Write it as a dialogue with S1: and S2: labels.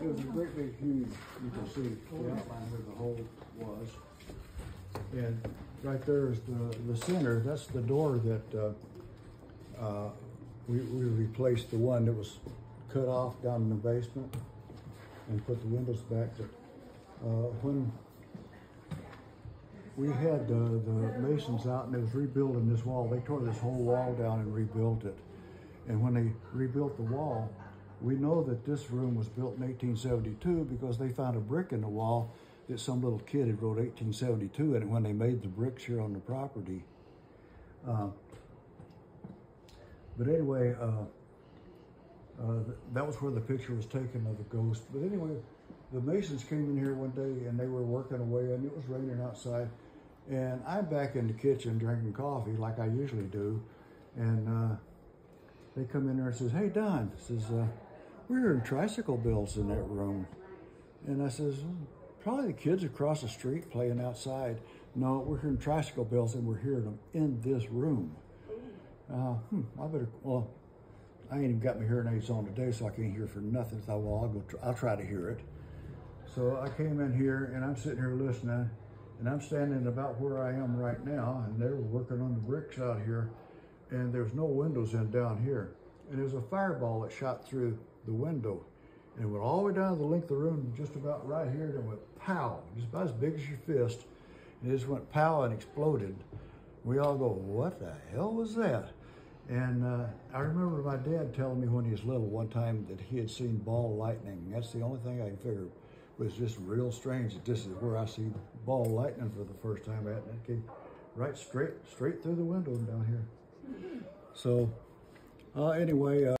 S1: It was a great big huge, you can see the outline where the hole was. And right there is the, the center, that's the door that, uh, uh, we, we replaced the one that was cut off down in the basement and put the windows back. But, uh, when we had the, the masons out and they was rebuilding this wall, they tore this whole wall down and rebuilt it. And when they rebuilt the wall, we know that this room was built in 1872 because they found a brick in the wall that some little kid had wrote 1872 in it when they made the bricks here on the property. Uh, but anyway, uh, uh, that was where the picture was taken of the ghost. But anyway, the Masons came in here one day and they were working away and it was raining outside. And I'm back in the kitchen drinking coffee like I usually do. And uh, they come in there and says, "Hey Don," says, "We're hearing tricycle bells in that room." And I says, "Probably the kids across the street playing outside." No, we're hearing tricycle bells and we're hearing them in this room. Uh, hmm, I better. Well, I ain't even got my hearing aids on today, so I can't hear for nothing. So I thought, well, I'll go. Tr- I'll try to hear it. So I came in here and I'm sitting here listening, and I'm standing about where I am right now, and they were working on the bricks out here, and there's no windows in down here, and there was a fireball that shot through the window, and it went all the way down the length of the room, just about right here, and it went pow, just about as big as your fist, and it just went pow and exploded. We all go, what the hell was that? And uh, I remember my dad telling me when he was little one time that he had seen ball lightning. That's the only thing I can figure was just real strange that this is where I see ball lightning for the first time at. And it came right straight straight through the window down here. So anyway. Uh,